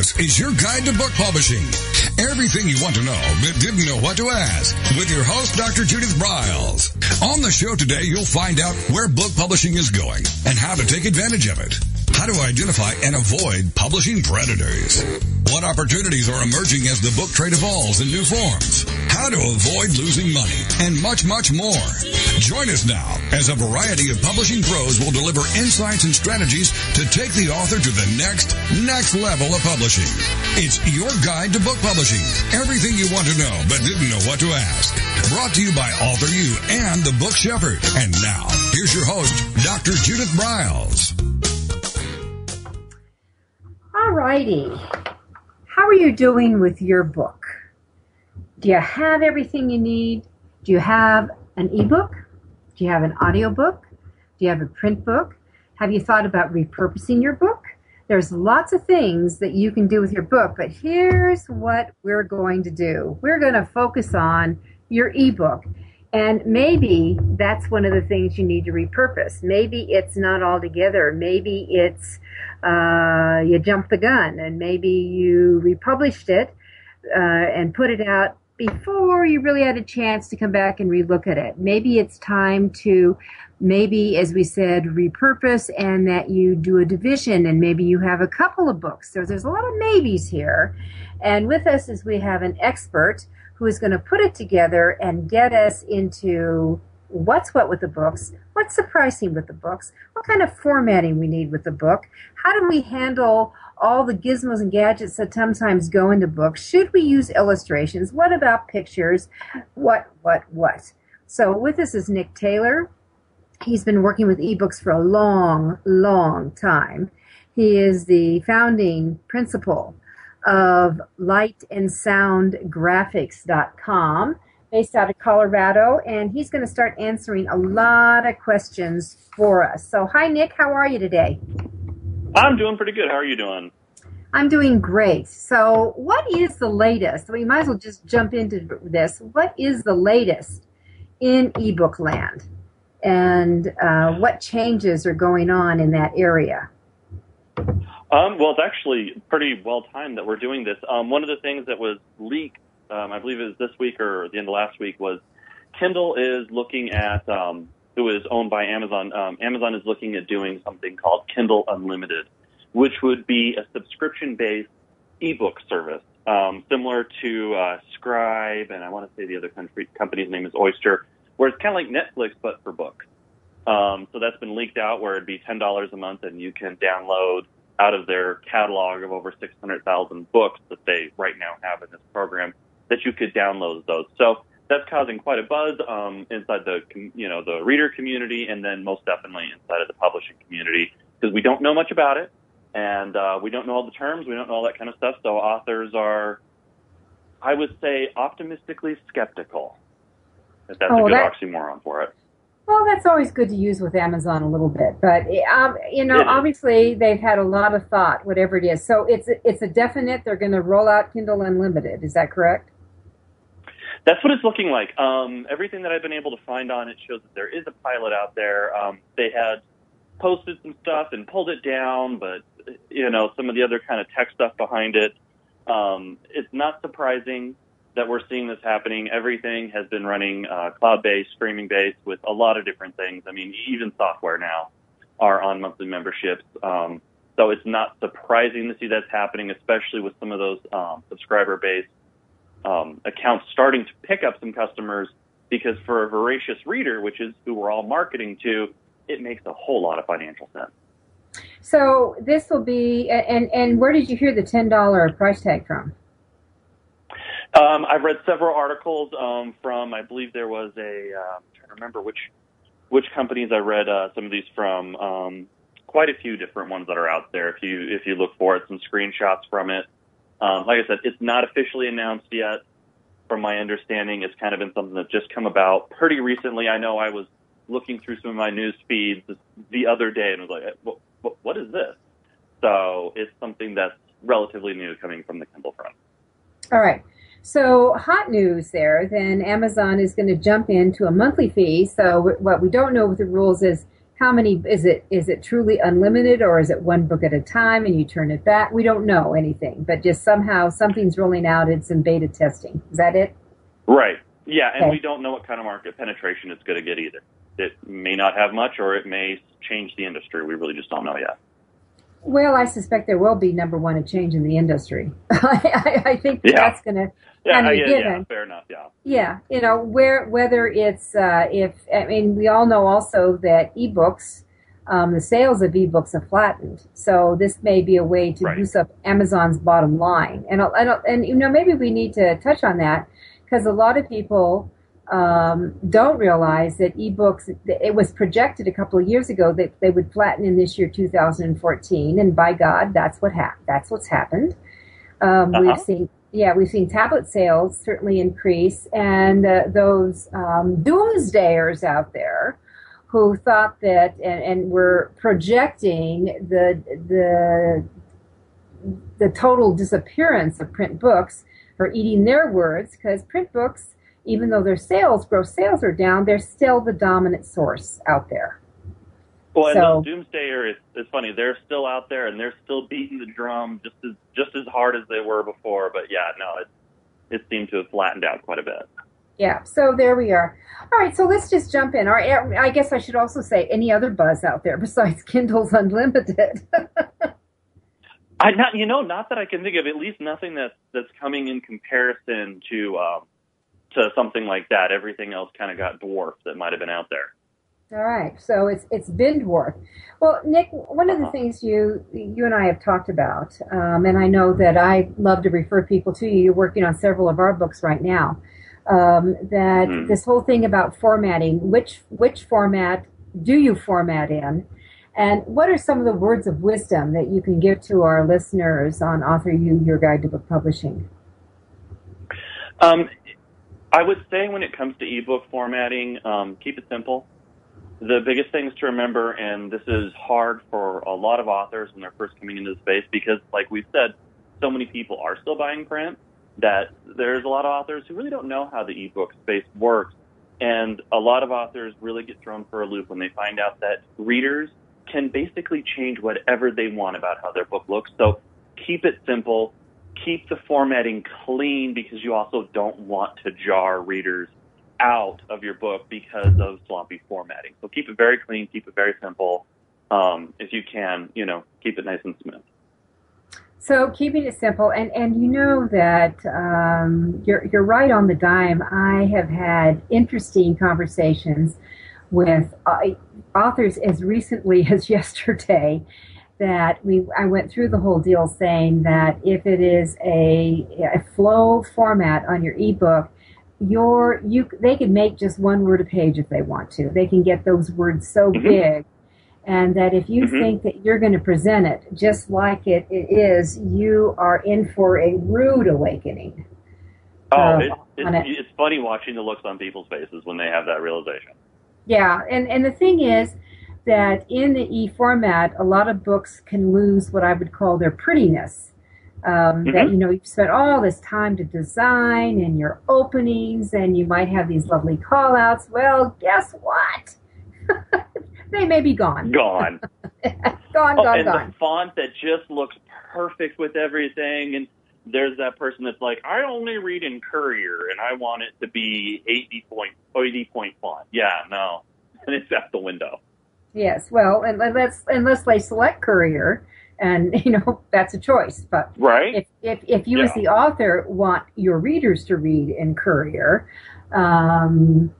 This is your guide to book publishing. Everything you want to know but didn't know what to ask with your host, Dr. Judith Briles. On the show today, you'll find out where book publishing is going and how to take advantage of it. How to identify and avoid publishing predators. What opportunities are emerging as the book trade evolves in new forms. How to avoid losing money and much, much more. Join us now as a variety of publishing pros will deliver insights and strategies to take the author to the next, next level of publishing. It's your guide to book publishing. Everything you want to know but didn't know what to ask. Brought to you by Author You and the Book Shepherd. And now, here's your host, Dr. Judith Briles. All righty. How are you doing with your book? Do you have everything you need? Do you have an ebook? Do you have an audiobook? Do you have a print book? Have you thought about repurposing your book? There's lots of things that you can do with your book, but here's what we're going to do. We're going to focus on your ebook. And maybe that's one of the things you need to repurpose. Maybe it's not all together. Maybe it's uh, you jumped the gun and maybe you republished it uh, and put it out before you really had a chance to come back and relook at it. Maybe it's time to maybe, as we said, repurpose and that you do a division and maybe you have a couple of books. So there's a lot of maybes here. And with us is we have an expert who is going to put it together and get us into what's what with the books, what's the pricing with the books, what kind of formatting we need with the book, how do we handle all the gizmos and gadgets that sometimes go into books, should we use illustrations, what about pictures, what, what, what. So with us is Nick Taylor. He's been working with ebooks for a long, long time. He is the founding principal of lightandsoundgraphics.com based out of Colorado, and he's going to start answering a lot of questions for us. So, hi, Nick. How are you today? I'm doing pretty good. How are you doing? I'm doing great. So, what is the latest? We might as well just jump into this. What is the latest in ebook land? And uh, what changes are going on in that area? Um, well, it's actually pretty well timed that we're doing this. Um, one of the things that was leaked um, I believe it was this week or the end of last week, was Kindle is looking at, um, who is owned by Amazon. Um, Amazon is looking at doing something called Kindle Unlimited, which would be a subscription-based ebook service, um, similar to uh, Scribd, and I want to say the other country, company's name is Oyster, where it's kind of like Netflix but for books. Um, so that's been leaked out, where it'd be ten dollars a month, and you can download out of their catalog of over 600,000 books that they right now have in this program that you could download those. So that's causing quite a buzz um, inside the you know the reader community, and then most definitely inside of the publishing community because we don't know much about it, and uh, we don't know all the terms, we don't know all that kind of stuff. So authors are, I would say, optimistically skeptical. If that's oh, a good that, oxymoron for it. Well, that's always good to use with Amazon a little bit, but um, you know, obviously they've had a lot of thought, whatever it is. So it's it's a definite. They're going to roll out Kindle Unlimited. Is that correct? That's what it's looking like. Um, everything that I've been able to find on it shows that there is a pilot out there. Um, they had posted some stuff and pulled it down, but you know some of the other kind of tech stuff behind it. Um, it's not surprising that we're seeing this happening. Everything has been running uh, cloud-based, streaming-based, with a lot of different things. I mean, even software now are on monthly memberships. Um, so it's not surprising to see that's happening, especially with some of those um, subscriber-based um, accounts starting to pick up some customers because for a voracious reader, which is who we're all marketing to, it makes a whole lot of financial sense. So this will be, and and where did you hear the ten dollar price tag from? Um, I've read several articles um, from. I believe there was a. Uh, I'm trying to remember which which companies I read uh, some of these from. Um, quite a few different ones that are out there. If you if you look for it, some screenshots from it. Um, like I said, it's not officially announced yet. From my understanding, it's kind of been something that's just come about pretty recently. I know I was looking through some of my news feeds the other day and was like, what, what, what is this? So it's something that's relatively new coming from the Kindle front. All right. So hot news there. Then Amazon is going to jump into a monthly fee. So what we don't know with the rules is how many is it is it truly unlimited or is it one book at a time and you turn it back? We don't know anything but just somehow something's rolling out it's in beta testing. Is that it? Right. Yeah and we don't know what kind of market penetration it's going to get either. It may not have much or it may change the industry. We really just don't know yet well i suspect there will be number one a change in the industry I, I, I think Yeah. that's going to yeah uh, yeah, yeah fair enough yeah Yeah, you know, where whether it's uh, if I mean, we all know also that ebooks, um, the sales of ebooks have flattened. So this may be a way to Right. boost up Amazon's bottom line. And I don't, and you know, maybe we need to touch on that because a lot of people um, don't realize that ebooks. It was projected a couple of years ago that they would flatten in this year, 2014, and by God, that's what hap- That's what's happened. Um, Uh-huh. We've seen yeah, we've seen tablet sales certainly increase, and uh, those um, doomsdayers out there who thought that and, and were projecting the the the total disappearance of print books are eating their words because print books, even though their sales, gross sales are down, they're still the dominant source out there. Well, and So- those doomsdayer, it's, it's funny. They're still out there, and they're still beating the drum just as just as hard as they were before. But yeah, no, it it seemed to have flattened out quite a bit. Yeah, so there we are. All right, so let's just jump in. All right, I guess I should also say any other buzz out there besides Kindle's Unlimited. I not you know not that I can think of at least nothing that's that's coming in comparison to um, to something like that. Everything else kind of got dwarfed that might have been out there. All right, so it's it's been dwarfed. Well, Nick, one of the Uh-huh. things you you and I have talked about, um, and I know that I love to refer people to you. You're working on several of our books right now. Um, that Mhm. this whole thing about formatting, which which format do you format in, and what are some of the words of wisdom that you can give to our listeners on Author You, Your Guide to Book Publishing? Um, I would say when it comes to ebook formatting, um, keep it simple. The biggest things to remember, and this is hard for a lot of authors when they're first coming into the space, because like we said, so many people are still buying print that there's a lot of authors who really don't know how the ebook space works. And a lot of authors really get thrown for a loop when they find out that readers can basically change whatever they want about how their book looks. So keep it simple keep the formatting clean because you also don't want to jar readers out of your book because of sloppy formatting. So keep it very clean, keep it very simple. Um, if you can, you know, keep it nice and smooth. So keeping it simple, and and you know that um, you're you're right on the dime. I have had interesting conversations with uh, authors as recently as yesterday. That we I went through the whole deal saying that if it is a, a flow format on your ebook, your you they can make just one word a page if they want to. They can get those words so Mhm. big and that if you Mhm. think that you're going to present it just like it, it is, you are in for a rude awakening. Oh, Uh, it, it's, it. it's funny watching the looks on people's faces when they have that realization. Yeah, and, and the thing is that in the e format, a lot of books can lose what I would call their prettiness. Um, That Mhm. you know you've spent all this time to design and your openings, and you might have these lovely call outs. Well, guess what? they may be gone. Gone. Gone, oh, gone, and gone. the font that just looks perfect with everything. And there's that person that's like, I only read in Courier and I want it to be 80 point, 80 point font. Yeah, no. And it's out the window. Yes, well, and unless unless they select Courier, and you know that's a choice. But Right? if if, if you as the author want your readers to read in Courier, um,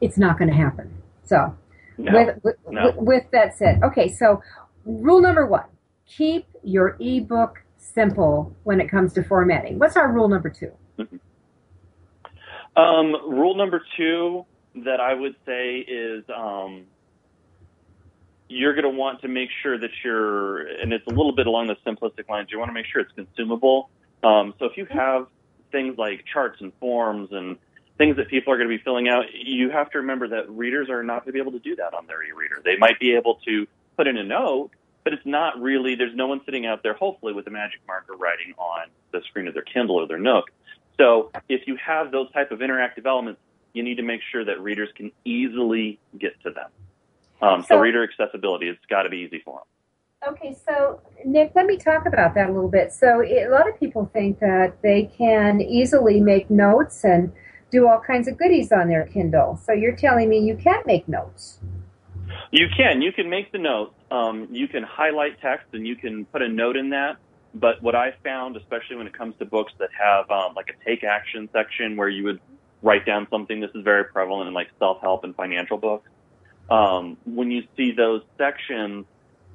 it's not going to happen. So, no. with with, no. with with that said, okay. So, rule number one: keep your ebook simple when it comes to formatting. What's our rule number two? Um, rule number two that I would say is um, you're going to want to make sure that you're, and it's a little bit along the simplistic lines, you want to make sure it's consumable. Um, so if you have things like charts and forms and things that people are going to be filling out, you have to remember that readers are not going to be able to do that on their e-reader. They might be able to put in a note, but it's not really, there's no one sitting out there, hopefully, with a magic marker writing on the screen of their Kindle or their Nook. So if you have those type of interactive elements, you need to make sure that readers can easily get to them. Um, so, so reader accessibility, it's got to be easy for them. Okay, so Nick, let me talk about that a little bit. So it, a lot of people think that they can easily make notes and do all kinds of goodies on their Kindle. So you're telling me you can't make notes? You can. You can make the notes. Um, you can highlight text and you can put a note in that. But what I found, especially when it comes to books that have um, like a take action section where you would write down something, this is very prevalent in like self help and financial books. Um, when you see those sections,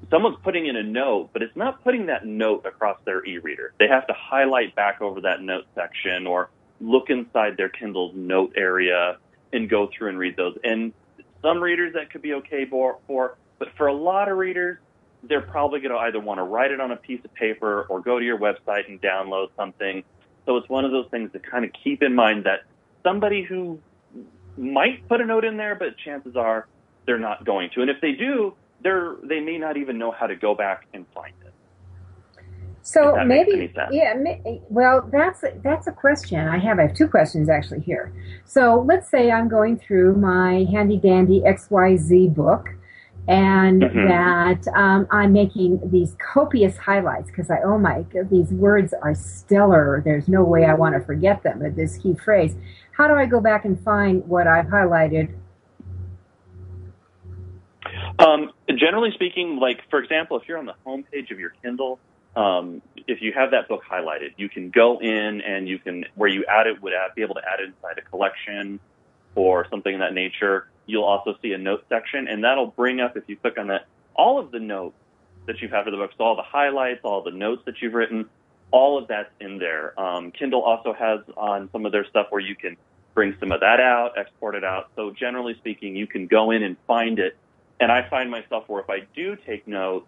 someone's putting in a note, but it's not putting that note across their e-reader. They have to highlight back over that note section or look inside their Kindle's note area and go through and read those. And some readers that could be okay for, for but for a lot of readers, they're probably going to either want to write it on a piece of paper or go to your website and download something. So it's one of those things to kind of keep in mind that somebody who might put a note in there, but chances are they're not going to. And if they do, they're they may not even know how to go back and find it. So maybe, yeah. Well, that's that's a question I have. I have two questions actually here. So let's say I'm going through my handy dandy XYZ book, and mm-hmm. that um, I'm making these copious highlights because I oh my god these words are stellar. There's no way I want to forget them. But this key phrase. How do I go back and find what I've highlighted um, generally speaking, like for example, if you're on the home page of your Kindle, um, if you have that book highlighted, you can go in and you can where you add it would add, be able to add it inside a collection or something of that nature. You'll also see a note section, and that'll bring up if you click on that all of the notes that you've had for the book, so all the highlights, all the notes that you've written, all of that's in there. Um, Kindle also has on some of their stuff where you can bring some of that out, export it out. So generally speaking, you can go in and find it and I find myself where if I do take notes,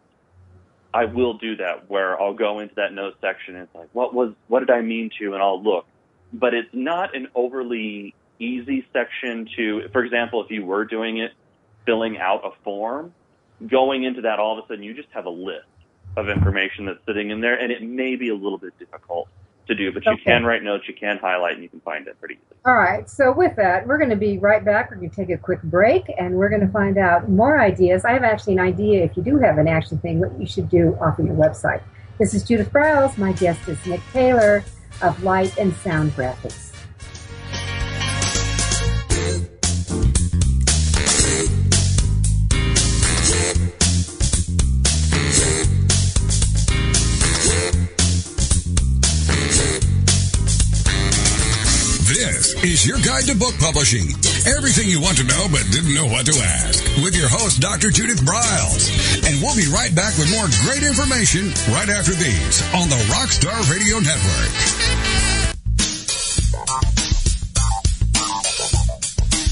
I will do that where I'll go into that notes section and it's like, what was, what did I mean to? And I'll look. But it's not an overly easy section to, for example, if you were doing it, filling out a form, going into that, all of a sudden you just have a list of information that's sitting in there and it may be a little bit difficult to do, but you okay. can write notes, you can highlight, and you can find it pretty easily. All right. So with that, we're going to be right back. We're going to take a quick break, and we're going to find out more ideas. I have actually an idea. If you do have an action thing, what you should do off of your website. This is Judith Briles. My guest is Nick Taylor of Light and Sound Graphics. Is your guide to book publishing. Everything you want to know but didn't know what to ask. With your host, Dr. Judith Briles. And we'll be right back with more great information right after these on the Rockstar Radio Network.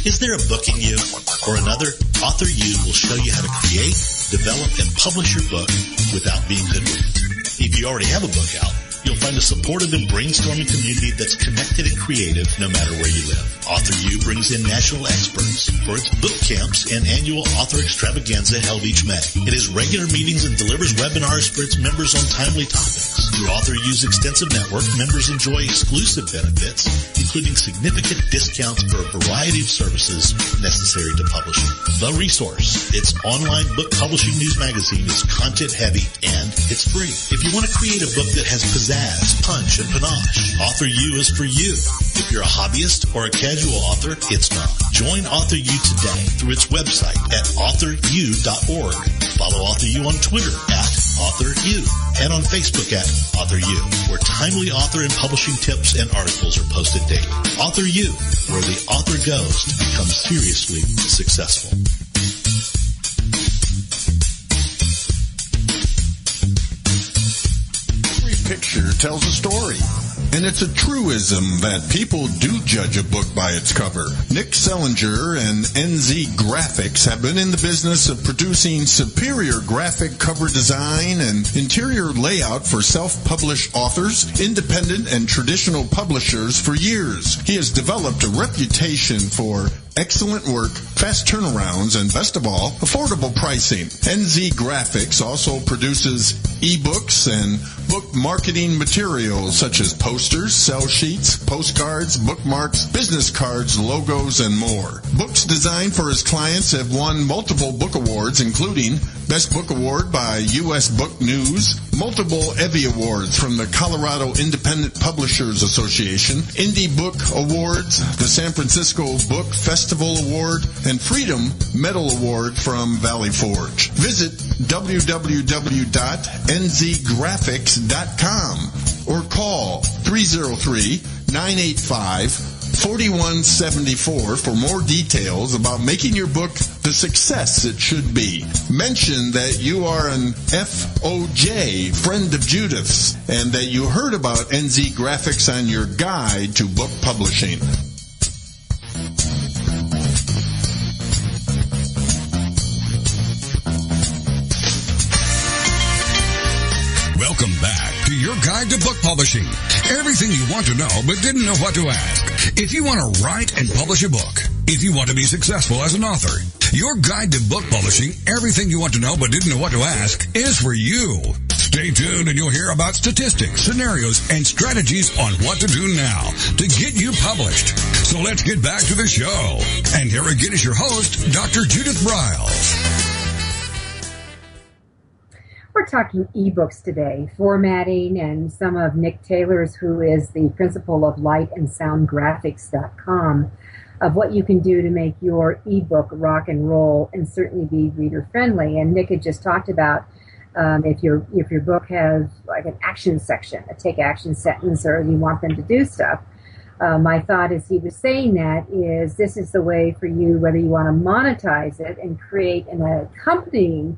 Is there a book in you or another? Author U will show you how to create, develop, and publish your book without being hoodwinked. If you already have a book out, You'll find a supportive and brainstorming community that's connected and creative no matter where you live. Author U brings in national experts for its book camps and annual author extravaganza held each May. It has regular meetings and delivers webinars for its members on timely topics. Through Author U's extensive network, members enjoy exclusive benefits, including significant discounts for a variety of services necessary to publishing. The Resource, its online book publishing news magazine is content heavy and it's free. If you want to create a book that has pizzazz, punch, and panache. Author U is for you. If you're a hobbyist or a casual author, it's not. Join Author U today through its website at authoru.org. Follow Author U on Twitter at Author U and on Facebook at Author U, where timely author and publishing tips and articles are posted daily. Author U, where the author goes to become seriously successful. Picture tells a story. And it's a truism that people do judge a book by its cover. Nick Zelinger and NZ Graphics have been in the business of producing superior graphic cover design and interior layout for self-published authors, independent and traditional publishers for years. He has developed a reputation for excellent work, fast turnarounds, and best of all, affordable pricing. NZ Graphics also produces ebooks and book marketing materials such as posters, sell sheets, postcards, bookmarks, business cards, logos, and more. Books designed for his clients have won multiple book awards, including Best Book Award by U.S. Book News, multiple EVVY Awards from the Colorado Independent Publishers Association, Indie Book Awards, the San Francisco Book Festival Award, and Freedom Medal Award from Valley Forge. Visit www.nzgraphics.com or call 303 985 4174 for more details about making your book the success it should be. Mention that you are an FOJ, friend of Judith's, and that you heard about NZ Graphics on your guide to book publishing. Guide to book publishing. Everything you want to know but didn't know what to ask. If you want to write and publish a book, if you want to be successful as an author, your guide to book publishing, everything you want to know but didn't know what to ask, is for you. Stay tuned and you'll hear about statistics, scenarios, and strategies on what to do now to get you published. So let's get back to the show. And here again is your host, Dr. Judith Briles. Talking ebooks today, formatting, and some of Nick Taylor's, who is the principal of Light and Sound Graphics.com, of what you can do to make your ebook rock and roll and certainly be reader friendly. And Nick had just talked about um, if your if your book has like an action section, a take action sentence, or you want them to do stuff. Uh, my thought as he was saying that is this is the way for you whether you want to monetize it and create an accompanying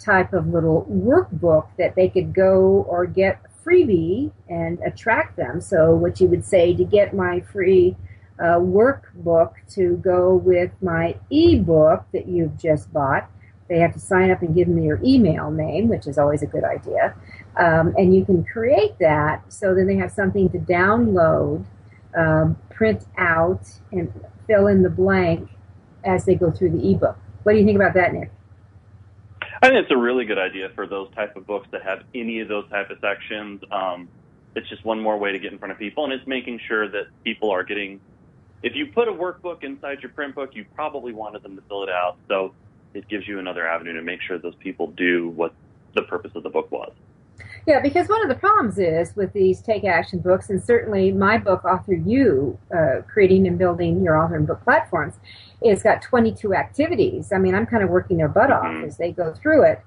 type of little workbook that they could go or get freebie and attract them. So what you would say to get my free uh, workbook to go with my ebook that you've just bought, they have to sign up and give me your email name, which is always a good idea. Um, and you can create that so then they have something to download, um, print out, and fill in the blank as they go through the ebook. What do you think about that, Nick? I think it's a really good idea for those type of books to have any of those type of sections. Um, it's just one more way to get in front of people, and it's making sure that people are getting. If you put a workbook inside your print book, you probably wanted them to fill it out, so it gives you another avenue to make sure those people do what the purpose of the book was. Yeah, because one of the problems is with these take action books, and certainly my book, Author You, uh, creating and building your author and book platforms, it's got 22 activities. I mean, I'm kind of working their butt off mm-hmm. as they go through it.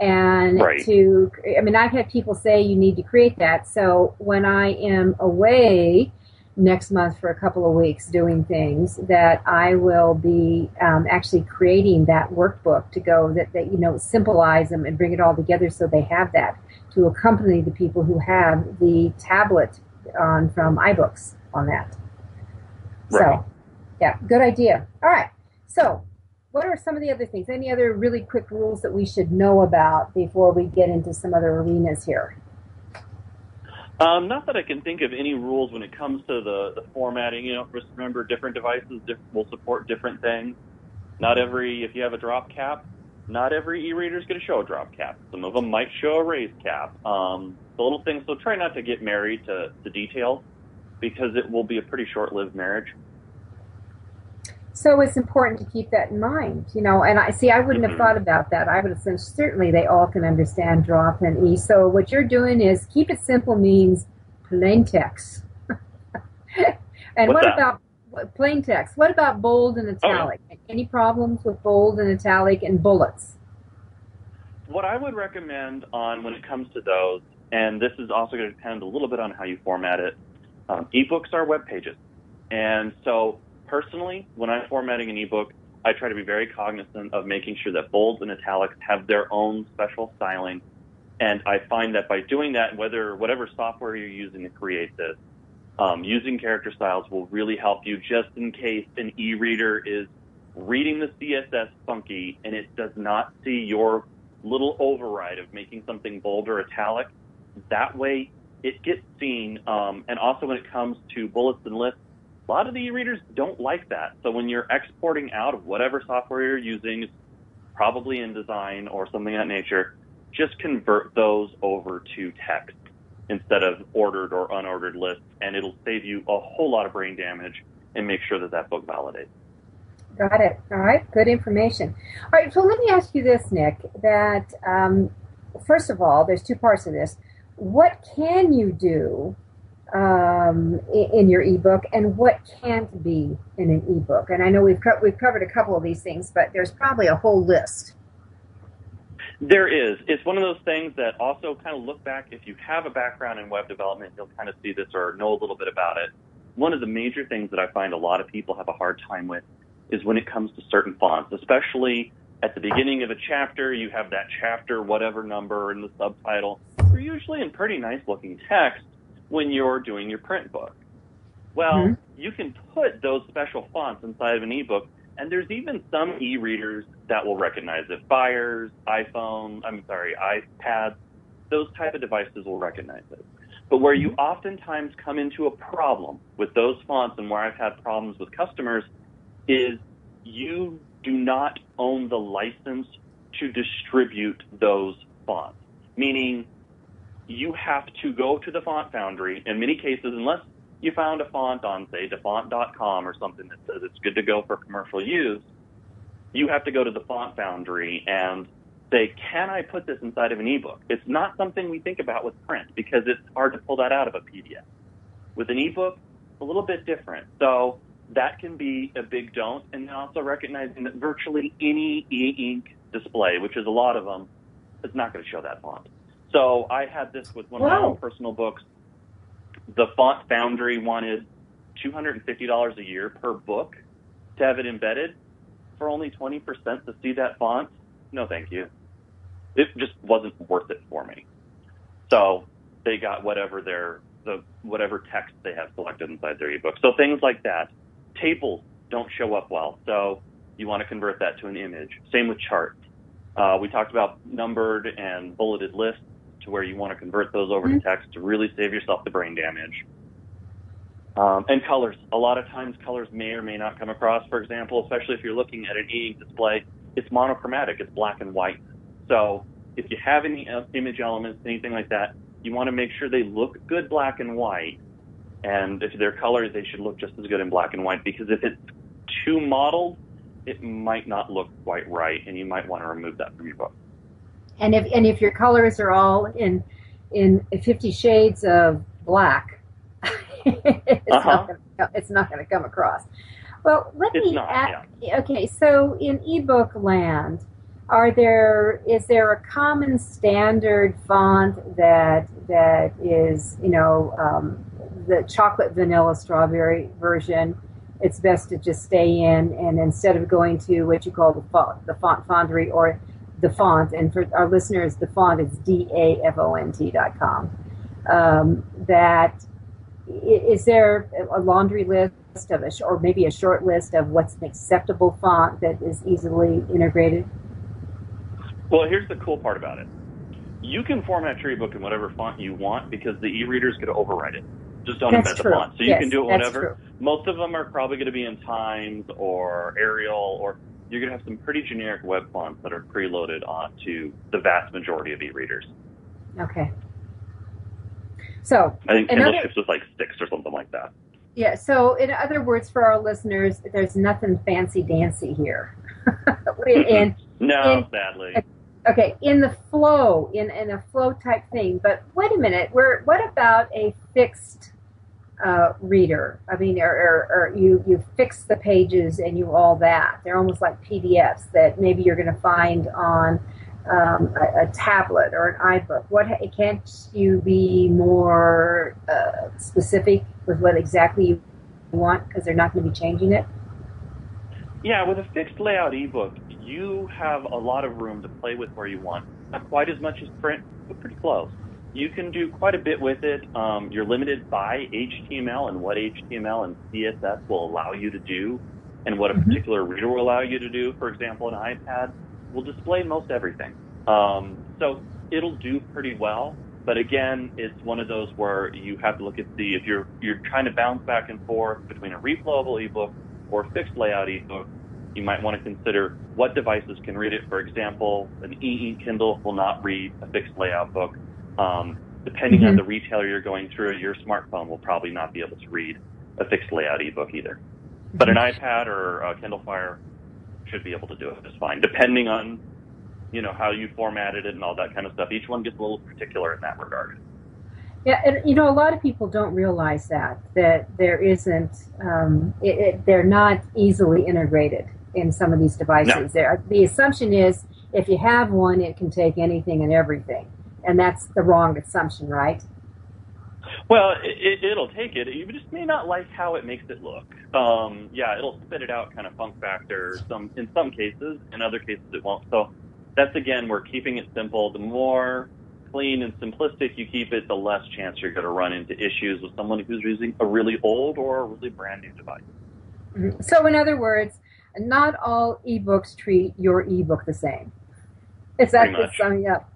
And right. to, I mean, I've had people say you need to create that. So when I am away next month for a couple of weeks doing things, that I will be um, actually creating that workbook to go that, that, you know, symbolize them and bring it all together so they have that to accompany the people who have the tablet on from iBooks on that. Right. So yeah, good idea. All right. So, what are some of the other things? Any other really quick rules that we should know about before we get into some other arenas here? Um, not that I can think of any rules when it comes to the, the formatting. You know, just remember different devices will support different things. Not every, if you have a drop cap, not every e-reader is going to show a drop cap. Some of them might show a raised cap. Um, the little things. So try not to get married to the details because it will be a pretty short-lived marriage. So it's important to keep that in mind, you know. And I see, I wouldn't have thought about that. I would have said certainly they all can understand drop and e. So what you're doing is keep it simple means plain text. and What's what that? about plain text? What about bold and italic? Oh, Any problems with bold and italic and bullets? What I would recommend on when it comes to those, and this is also going to depend a little bit on how you format it. Um, ebooks are web pages, and so personally, when I'm formatting an ebook, I try to be very cognizant of making sure that bolds and italics have their own special styling. And I find that by doing that, whether whatever software you're using to create this, um, using character styles will really help you just in case an e-reader is reading the CSS funky and it does not see your little override of making something bold or italic. That way it gets seen. Um, and also when it comes to bullets and lists, A lot of the e-readers don't like that. So when you're exporting out of whatever software you're using, probably InDesign or something of that nature, just convert those over to text instead of ordered or unordered lists, and it'll save you a whole lot of brain damage and make sure that that book validates. Got it. All right. Good information. All right. So let me ask you this, Nick. That um, first of all, there's two parts of this. What can you do um, in your ebook, and what can't be in an ebook? And I know we've co- we've covered a couple of these things, but there's probably a whole list. There is. It's one of those things that also kind of look back. If you have a background in web development, you'll kind of see this or know a little bit about it. One of the major things that I find a lot of people have a hard time with is when it comes to certain fonts, especially at the beginning of a chapter, you have that chapter, whatever number in the subtitle. They're usually in pretty nice looking text when you're doing your print book. Well, mm-hmm. you can put those special fonts inside of an ebook and there's even some e-readers that will recognize it. Fires, iPhone, I'm sorry, iPads, those type of devices will recognize it. But where you mm-hmm. oftentimes come into a problem with those fonts and where I've had problems with customers is you do not own the license to distribute those fonts. Meaning you have to go to the font foundry in many cases, unless you found a font on, say, dafont.com or something that says it's good to go for commercial use, you have to go to the font foundry and say, can I put this inside of an ebook? It's not something we think about with print because it's hard to pull that out of a PDF. With an ebook, a little bit different. So that can be a big don't. And then also recognizing that virtually any e-ink display, which is a lot of them, is not going to show that font. So I had this with one of my own personal books the Font Foundry wanted $250 a year per book to have it embedded for only 20% to see that font. No, thank you. It just wasn't worth it for me. So they got whatever their the whatever text they have selected inside their ebook. So things like that. Tables don't show up well, so you want to convert that to an image. Same with charts. Uh, we talked about numbered and bulleted lists to where you want to convert those over mm-hmm. to text to really save yourself the brain damage. Um, and colors. A lot of times colors may or may not come across. For example, especially if you're looking at an e-ink display, it's monochromatic. It's black and white. So if you have any image elements, anything like that, you want to make sure they look good black and white. And if they're colors, they should look just as good in black and white because if it's too mottled, it might not look quite right, and you might want to remove that from your book and if and if your colors are all in in Fifty Shades of Black, it's, uh-huh. not it's not going to come across. Well, let it's me. Not, add, yeah. Okay, so in ebook land, are there is there a common standard font that that is you know um, the chocolate vanilla strawberry version? It's best to just stay in, and instead of going to what you call the font, the font foundry or the font, and for our listeners, the font is D-A-F-O-N-T dot com. Um, that is there a laundry list of a, or maybe a short list of what's an acceptable font that is easily integrated? Well, here's the cool part about it. You can format your ebook in whatever font you want because the e-reader is going to overwrite it. Just don't that's embed true. the font. So you yes, can do it whatever. Most of them are probably going to be in Times or Arial or you're going to have some pretty generic web fonts that are preloaded onto the vast majority of e-readers. Okay. So I think Kindle ships with like six or something like that. Yeah. So in other words, for our listeners, there's nothing fancy dancy here. in, no, in, sadly. Okay, in the flow, in in a flow type thing. But wait a minute, we're what about a fixed uh, reader. I mean, or, or, or, you you fix the pages and you all that. They're almost like PDFs that maybe you're going to find on um, a, a, tablet or an iBook. What can't you be more uh, specific with what exactly you want because they're not going to be changing it? Yeah, with a fixed layout ebook, you have a lot of room to play with where you want. Not quite as much as print, but pretty close you can do quite a bit with it. Um, you're limited by HTML and what HTML and CSS will allow you to do, and what a mm-hmm. particular reader will allow you to do. For example, an iPad will display most everything. Um, so it'll do pretty well. But again, it's one of those where you have to look at the if you're you're trying to bounce back and forth between a reflowable ebook or a fixed layout ebook, you might want to consider what devices can read it. For example, an e-ink Kindle will not read a fixed layout book. Um, depending mm-hmm. on the retailer you're going through, your smartphone will probably not be able to read a fixed layout ebook either. Mm-hmm. But an iPad or a Kindle Fire should be able to do it just fine, depending on you know how you formatted it and all that kind of stuff. Each one gets a little particular in that regard. Yeah, and you know, a lot of people don't realize that that there isn't, um, it, it, they're not easily integrated in some of these devices. No. There, the assumption is if you have one, it can take anything and everything, and that's the wrong assumption, right? Well, it, will take it. You just may not like how it makes it look. Um, yeah, it'll spit it out kind of funk factor. Some in some cases, in other cases it won't. So that's again, we're keeping it simple. The more clean and simplistic you keep it, the less chance you're going to run into issues with someone who's using a really old or a really brand new device. Mm-hmm. So, in other words, not all ebooks treat your ebook the same. Is that just summing up?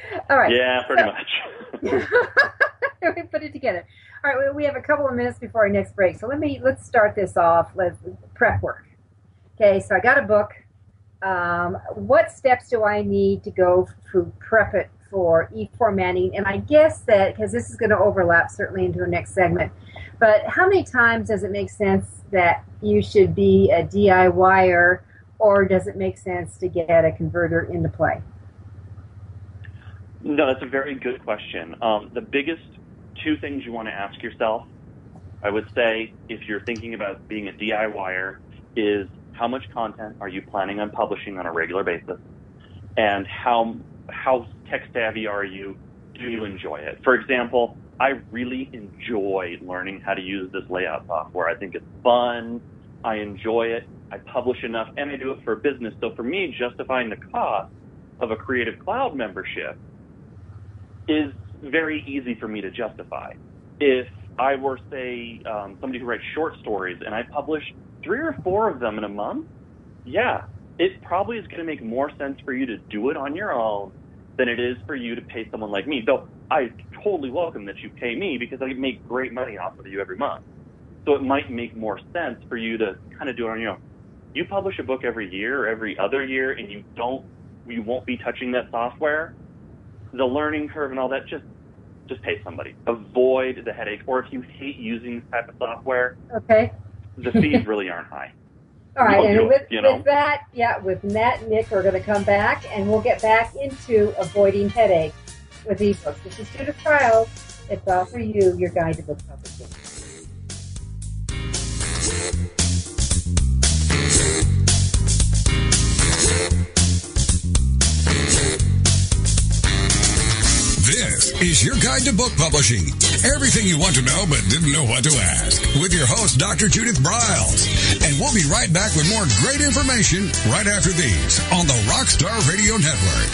all right. Yeah, pretty so, much. we put it together. All right, we have a couple of minutes before our next break, so let me let's start this off. Let's prep work. Okay, so I got a book. Um, what steps do I need to go to prep it for e-formatting? And I guess that because this is going to overlap certainly into the next segment, but how many times does it make sense that you should be a DIYer, or does it make sense to get a converter into play? No, that's a very good question. Um, the biggest two things you want to ask yourself, I would say, if you're thinking about being a DIYer, is how much content are you planning on publishing on a regular basis, and how how tech savvy are you? Do you enjoy it? For example, I really enjoy learning how to use this layout software. I think it's fun. I enjoy it. I publish enough, and I do it for business. So for me, justifying the cost of a Creative Cloud membership is very easy for me to justify. If I were, say, um, somebody who writes short stories and I publish three or four of them in a month, yeah, it probably is going to make more sense for you to do it on your own than it is for you to pay someone like me. Though I totally welcome that you pay me because I make great money off of you every month. So it might make more sense for you to kind of do it on your own. You publish a book every year or every other year and you don't, you won't be touching that software. The learning curve and all that, just just pay somebody. Avoid the headache. Or if you hate using this type of software, okay, the fees really aren't high. All right, and with, it, with that, yeah, with Matt and Nick, we're going to come back and we'll get back into avoiding headaches with ebooks. This is Judith Briles. It's all for you, your guide to book publishing. Is your guide to book publishing. Everything you want to know but didn't know what to ask. With your host, Dr. Judith Briles. And we'll be right back with more great information right after these on the Rockstar Radio Network.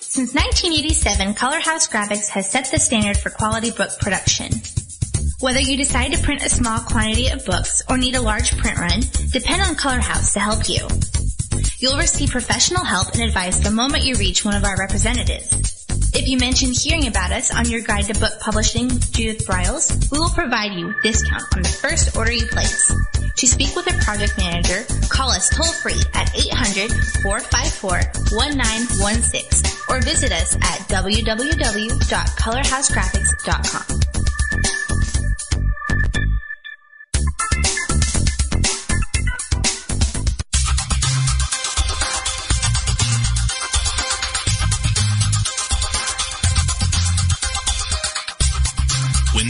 Since 1987, Color House Graphics has set the standard for quality book production. Whether you decide to print a small quantity of books or need a large print run, depend on Color House to help you. You'll receive professional help and advice the moment you reach one of our representatives. If you mention hearing about us on your guide to book publishing, Judith Briles, we will provide you with discount on the first order you place. To speak with a project manager, call us toll free at 800-454-1916 or visit us at www.colorhousegraphics.com.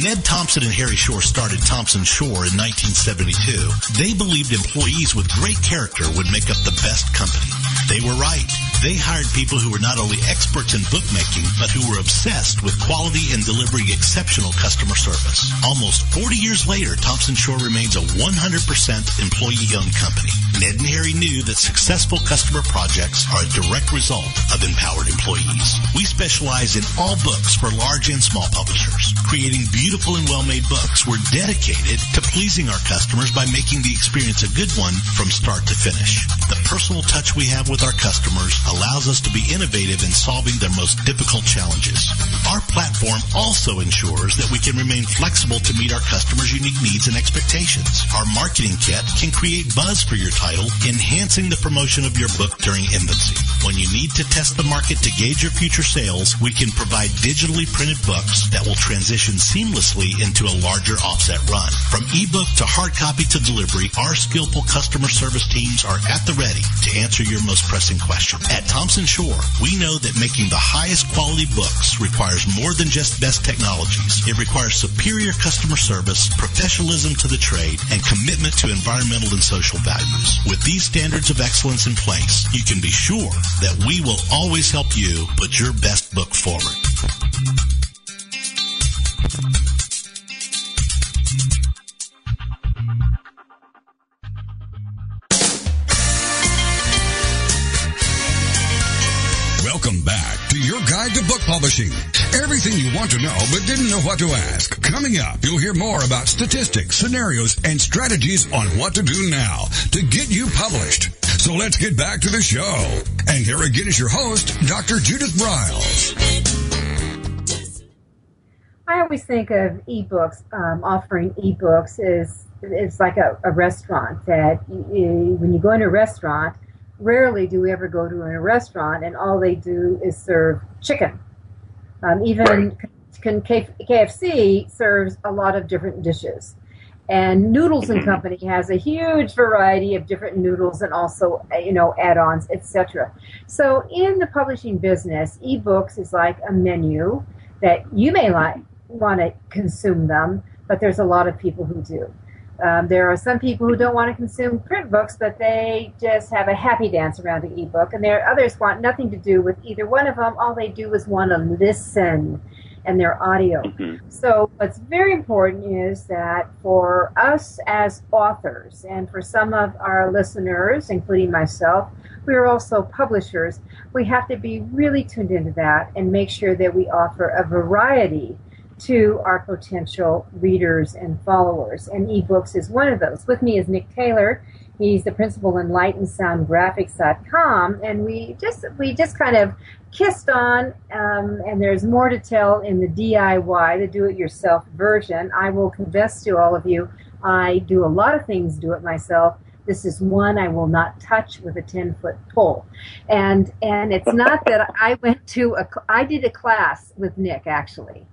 Ned Thomson and Harry Shore started Thomson Shore in 1972, they believed employees with great character would make up the best company. They were right. They hired people who were not only experts in bookmaking, but who were obsessed with quality and delivering exceptional customer service. Almost 40 years later, Thomson Shore remains a 100% employee-owned company. Ned and Harry knew that successful customer projects are a direct result of empowered employees. We specialize in all books for large and small publishers. Creating beautiful and well-made books, we're dedicated to pleasing our customers by making the experience a good one from start to finish. The personal touch we have with our customers allows us to be innovative in solving their most difficult challenges. Our platform also ensures that we can remain flexible to meet our customers' unique needs and expectations. Our marketing kit can create buzz for your title, enhancing the promotion of your book during infancy. When you need to test the market to gauge your future sales, we can provide digitally printed books that will transition seamlessly into a larger offset run. From ebook to hard copy to delivery, our skillful customer service teams are at the ready to answer your most pressing question. At Thomson Shore, we know that making the highest quality books requires more than just best technologies. It requires superior customer service, professionalism to the trade, and commitment to environmental and social values. With these standards of excellence in place, you can be sure that we will always help you put your best book forward. Publishing. Everything you want to know but didn't know what to ask. Coming up, you'll hear more about statistics, scenarios, and strategies on what to do now to get you published. So let's get back to the show. And here again is your host, Dr. Judith Briles. I always think of ebooks, um, offering ebooks is it's like a, a restaurant that you, you- when you go into a restaurant, rarely do we ever go to a restaurant and all they do is serve chicken. Um, even can K- KFC serves a lot of different dishes. And Noodles and Company has a huge variety of different noodles and also, uh, you know, add-ons, etc. So in the publishing business, ebooks is like a menu that you may like want to consume them, but there's a lot of people who do. Um, there are some people who don't want to consume print books, but they just have a happy dance around an ebook, and there are others want nothing to do with either one of them. All they do is want to listen, and they're audio. Mhm. So, what's very important is that for us as authors, and for some of our listeners, including myself, we are also publishers. We have to be really tuned into that and make sure that we offer a variety to our potential readers and followers. And ebooks is one of those. With me is Nick Taylor. He's the principal in lightandsoundgraphics.com, and we just we just kind of kissed on, um, and there's more to tell in the DIY, the do-it-yourself version. I will confess to all of you, I do a lot of things do it myself. This is one I will not touch with a 10 foot pole. And, and it's not that I went to a, I did a class with Nick actually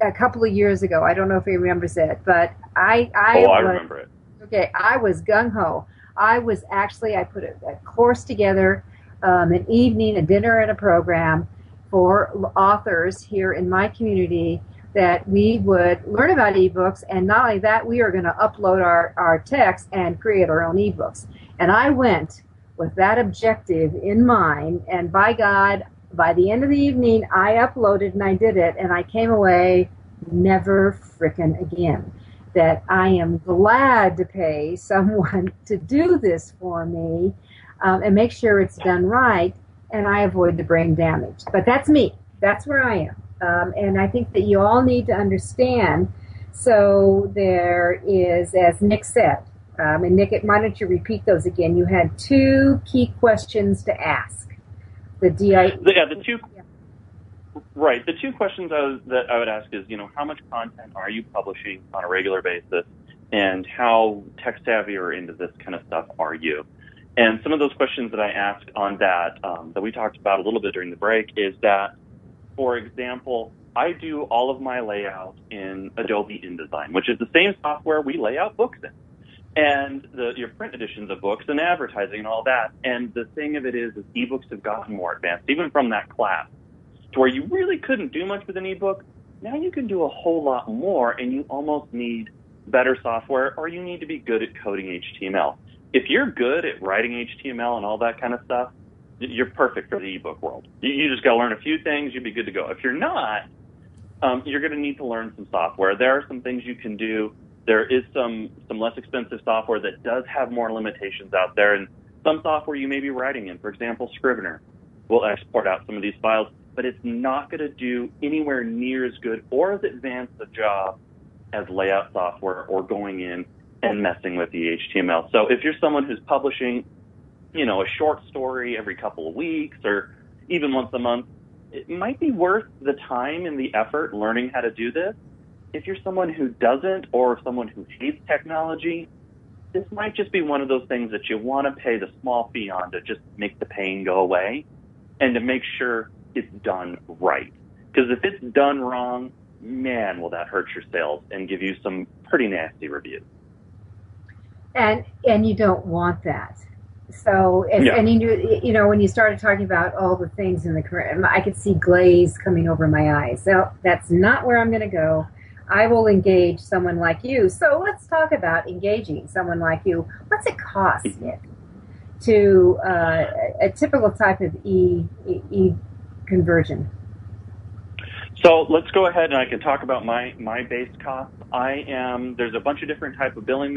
a couple of years ago. I don't know if he remembers it, but I, I, Oh, I was- remember it. Okay, I was gung ho. I was actually I put a, a course together, um, an evening, a dinner, and a program for authors here in my community that we would learn about ebooks, and not only that, we are going to upload our our text and create our own ebooks. And I went with that objective in mind, and by God, by the end of the evening, I uploaded and I did it, and I came away never frickin' again that I am glad to pay someone to do this for me um, and make sure it's done right, and I avoid the brain damage. But that's me. That's where I am. Um, and I think that you all need to understand. So there is, as Nick said, um, and Nick, why don't you repeat those again? You had two key questions to ask. The DI. The- yeah, the two. Right. The two questions I was, that I would ask is, you know, how much content are you publishing on a regular basis, and how tech savvy or into this kind of stuff are you? And some of those questions that I asked on that um, that we talked about a little bit during the break is that, for example, I do all of my layout in Adobe InDesign, which is the same software we lay out books in and the, your print editions of books and advertising and all that. And the thing of it is, is ebooks have gotten more advanced, even from that class, to where you really couldn't do much with an ebook. Now you can do a whole lot more, and you almost need better software, or you need to be good at coding HTML. If you're good at writing HTML and all that kind of stuff, you're perfect for the ebook world. You, you just got to learn a few things, you'd be good to go. If you're not, um, you're going to need to learn some software. There are some things you can do. There is some some less expensive software that does have more limitations out there, and some software you may be writing in. For example, Scrivener will export out some of these files. but it's not going to do anywhere near as good or as advanced a job as layout software or going in and messing with the HTML. So if you're someone who's publishing, you know, a short story every couple of weeks or even once a month, it might be worth the time and the effort learning how to do this. If you're someone who doesn't or someone who hates technology, this might just be one of those things that you want to pay the small fee on to just make the pain go away and to make sure it's done right. Because if it's done wrong, man, will that hurt your sales and give you some pretty nasty reviews. And and you don't want that. So and, Yeah. and you you know when you started talking about all the things in the career, I could see glaze coming over my eyes. So that's not where I'm going to go. I will engage someone like you. So let's talk about engaging someone like you. What's it cost, Nick, to uh, a typical type of e e, e conversion? So let's go ahead and I can talk about my, my base cost. I am, there's a bunch of different type of billing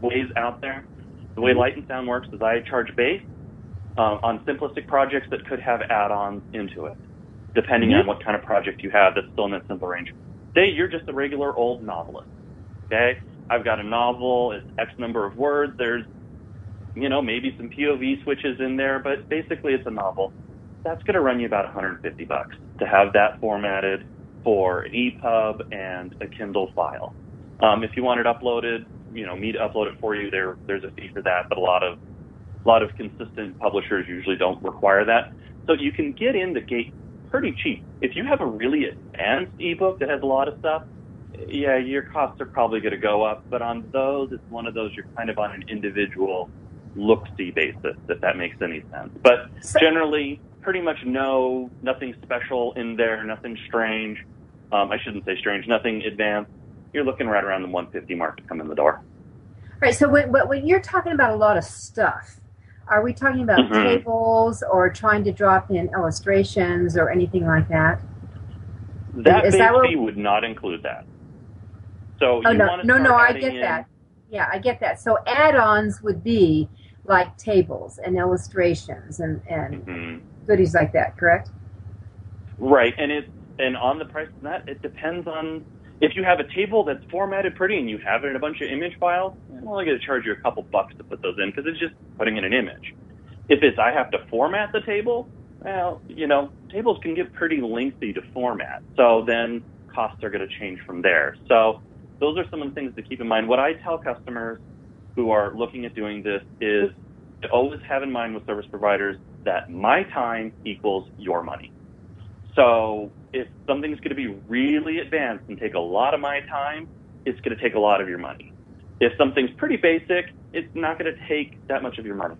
ways out there. The way Light and Sound works is I charge base um, on simplistic projects that could have add-ons into it, depending on what kind of project you have that's still in that simple range. Say you're just a regular old novelist. Okay? I've got a novel, it's X number of words, there's, you know, maybe some POV switches in there, but basically it's a novel that's going to run you about 150 bucks to have that formatted for an EPUB and a Kindle file. Um, if you want it uploaded, you know, me to upload it for you, there there's a fee for that, but a lot of a lot of consistent publishers usually don't require that. So you can get in the gate pretty cheap. If you have a really advanced ebook that has a lot of stuff, yeah, your costs are probably going to go up. But on those, it's one of those you're kind of on an individual look-see basis, if that makes any sense. But generally, pretty much no, nothing special in there, nothing strange. Um, I shouldn't say strange, nothing advanced. You're looking right around the 150 mark to come in the door. Right. So when when you're talking about a lot of stuff, are we talking about Mhm. tables or trying to drop in illustrations or anything like that? That Is that what- fee would not include that. So Oh you no, want to no, no! I get in- that. Yeah, I get that. So add-ons would be like tables and illustrations and and Mhm. goodies like that. Correct? Right, and it and on the price of that, it depends on if you have a table that's formatted pretty and you have it in a bunch of image files. I'm only going to charge you a couple bucks to put those in because it's just putting in an image. If it's I have to format the table, well, you know, tables can get pretty lengthy to format. So then costs are going to change from there. So those are some of the things to keep in mind. What I tell customers who are looking at doing this is to always have in mind with service providers that my time equals your money. So if something's going to be really advanced and take a lot of my time, it's going to take a lot of your money. If something's pretty basic, it's not going to take that much of your money.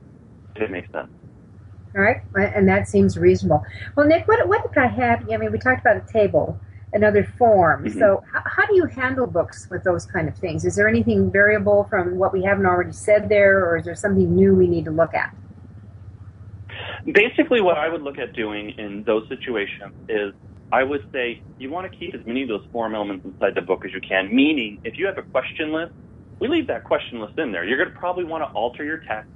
If it makes sense. All right, and that seems reasonable. Well, Nick, what what if I have? I mean, we talked about a table, another form. Mhm. So how, how do you handle books with those kind of things? Is there anything variable from what we haven't already said there, or is there something new we need to look at? Basically, what I would look at doing in those situations is I would say you want to keep as many of those form elements inside the book as you can. Meaning, if you have a question list, we leave that question list in there. You're going to probably want to alter your text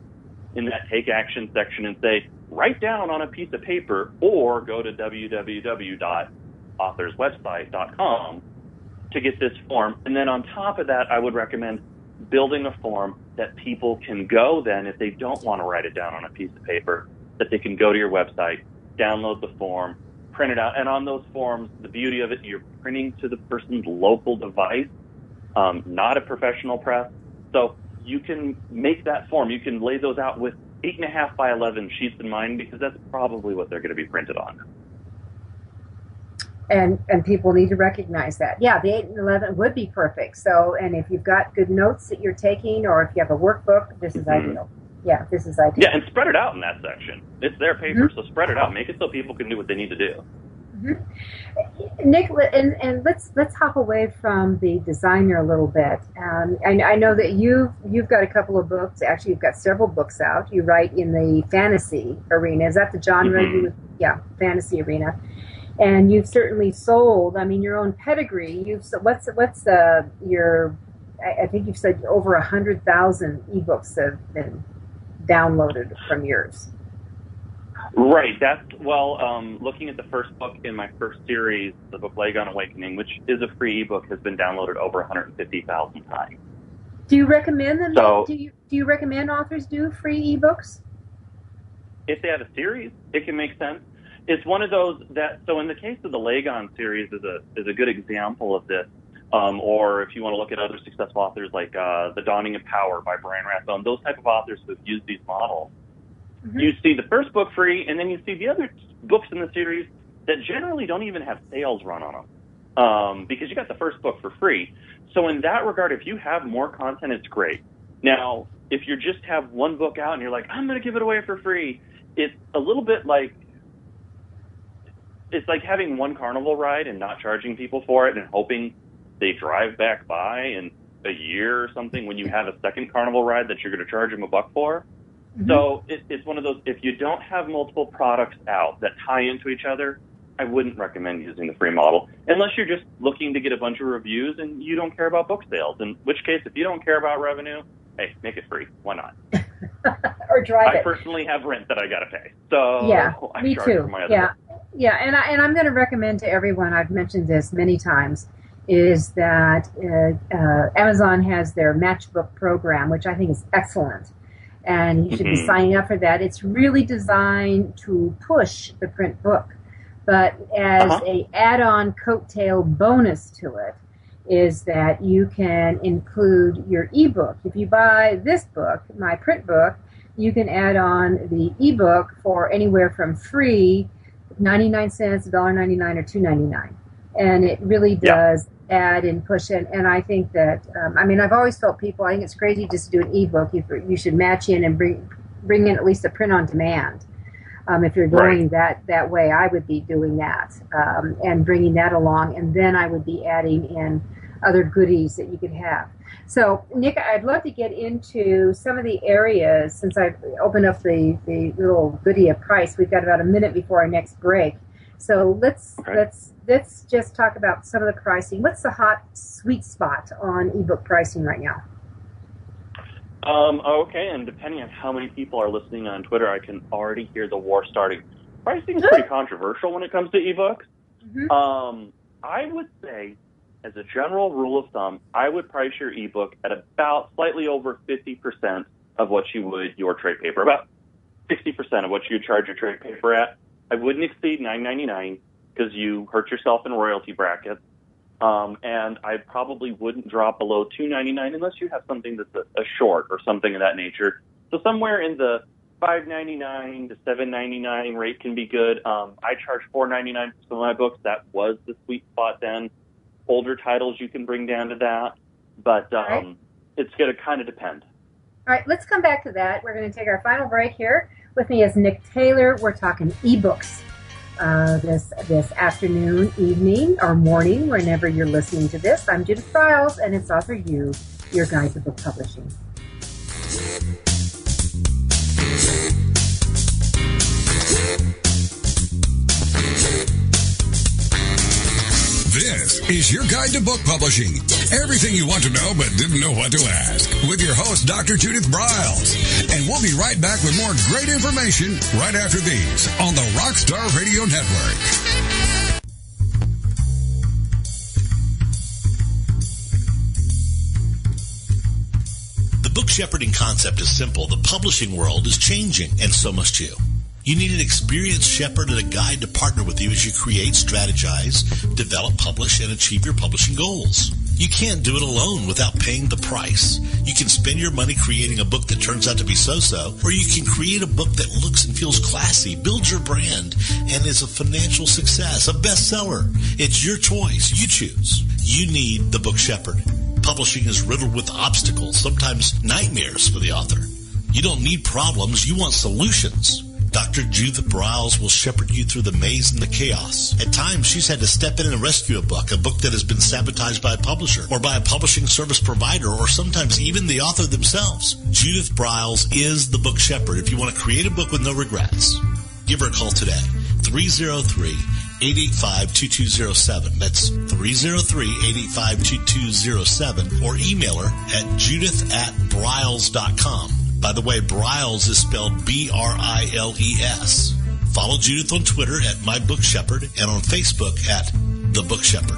in that take action section and say, write down on a piece of paper or go to www.authorswebsite.com to get this form. And then on top of that, I would recommend building a form that people can go then if they don't want to write it down on a piece of paper, that they can go to your website, download the form, print it out. And on those forms, the beauty of it, you're printing to the person's local device, um, not a professional press. So you can make that form. You can lay those out with eight and a half by 11 sheets in mind because that's probably what they're going to be printed on. and and people need to recognize that. Yeah, the eight and eleven would be perfect. So, and if you've got good notes that you're taking, or if you have a workbook, this is Mhm. ideal. Yeah, this is ideal. Yeah, and spread it out in that section. It's their paper, so spread it out. Make it so people can do what they need to do. Nick, and, and let's let's hop away from the designer a little bit. Um, I, I know that you you've got a couple of books. Actually, you've got several books out. You write in the fantasy arena. Is that the genre? Mhm. You, yeah, fantasy arena. And you've certainly sold. I mean, your own pedigree. You've what's what's uh, your? I, I think you've said over a hundred thousand ebooks have been downloaded from yours. Right. That's well. Um, looking at the first book in my first series, the book Lagon Awakening, which is a free ebook, has been downloaded over 150,000 times. Do you recommend them? So- do you do you recommend authors do free ebooks? If they have a series, it can make sense. It's one of those that. So in the case of the Lagon series, is a is a good example of this. Um, or if you want to look at other successful authors like uh, The Dawning of Power by Brian Rathbone, those type of authors who have used these models, Mhm. you see the first book free, and then you see the other books in the series that generally don't even have sales run on them um, because you got the first book for free. So in that regard, if you have more content, it's great. Now, if you just have one book out and you're like, I'm going to give it away for free, it's a little bit like it's like having one carnival ride and not charging people for it and hoping they drive back by in a year or something when you have a second carnival ride that you're going to charge them a buck for. Mm-hmm. So it, it's one of those. If you don't have multiple products out that tie into each other, I wouldn't recommend using the free model unless you're just looking to get a bunch of reviews and you don't care about book sales. In which case, if you don't care about revenue, hey, make it free. Why not? or drive I it. personally have rent that I got to pay, so yeah, I me too. for my other Yeah, books. yeah, and I, and I'm going to recommend to everyone. I've mentioned this many times. Is that uh, uh, Amazon has their Matchbook program, which I think is excellent, and you should be Mhm. signing up for that. It's really designed to push the print book, but as Uh-huh. a add-on coattail bonus to it is that you can include your ebook. If you buy this book, my print book, you can add on the ebook for anywhere from free, 99 cents, $1.99, or $2.99. And it really Yeah. does add and push it. And I think that, um, I mean, I've always told people, I think it's crazy just to do an ebook. You, you should match in and bring, bring in at least a print on demand. Um, if you're going Right. that, that way, I would be doing that um, and bringing that along. And then I would be adding in other goodies that you could have. So, Nick, I'd love to get into some of the areas since I've opened up the, the little goodie of price. We've got about a minute before our next break. So let's Okay. let's let's just talk about some of the pricing. What's the hot sweet spot on ebook pricing right now? Um, okay, and depending on how many people are listening on Twitter, I can already hear the war starting. Pricing is pretty controversial when it comes to ebooks. Mhm. Um, I would say, as a general rule of thumb, I would price your ebook at about slightly over 50% of what you would your trade paper, about 60% of what you charge your trade paper at. I wouldn't exceed $9.99 because you hurt yourself in royalty brackets. Um, and I probably wouldn't drop below $2.99 unless you have something that's a, a short or something of that nature. So somewhere in the $5.99 to $7.99 rate can be good. Um, I charge $4.99 for some of my books. That was the sweet spot then. Older titles you can bring down to that, but um, Right. it's going to kind of depend. All right, let's come back to that. We're going to take our final break here. With me is Nick Taylor. We're talking ebooks uh, this this afternoon, evening, or morning, whenever you're listening to this. I'm Judith Briles, and it's Author You, your guide to book publishing. Is your guide to book publishing. Everything you want to know but didn't know what to ask. With your host, Dr. Judith Briles. And we'll be right back with more great information right after these on the Rockstar Radio Network. The book shepherding concept is simple. The publishing world is changing, and so must you. You need an experienced shepherd and a guide to partner with you as you create, strategize, develop, publish, and achieve your publishing goals. You can't do it alone without paying the price. You can spend your money creating a book that turns out to be so-so, or you can create a book that looks and feels classy, builds your brand, and is a financial success, a bestseller. It's your choice. You choose. You need the book shepherd. Publishing is riddled with obstacles, sometimes nightmares for the author. You don't need problems, you want solutions. Dr. Judith Briles will shepherd you through the maze and the chaos. At times, she's had to step in and rescue a book, a book that has been sabotaged by a publisher, or by a publishing service provider, or sometimes even the author themselves. Judith Briles is the book shepherd if you want to create a book with no regrets. Give her a call today. 303 885 2207. That's 303 885 2207. Or email her at judith at briles.com. By the way, Briles is spelled B-R-I-L-E-S. Follow Judith on Twitter at My Book Shepherd and on Facebook at The Book Shepherd.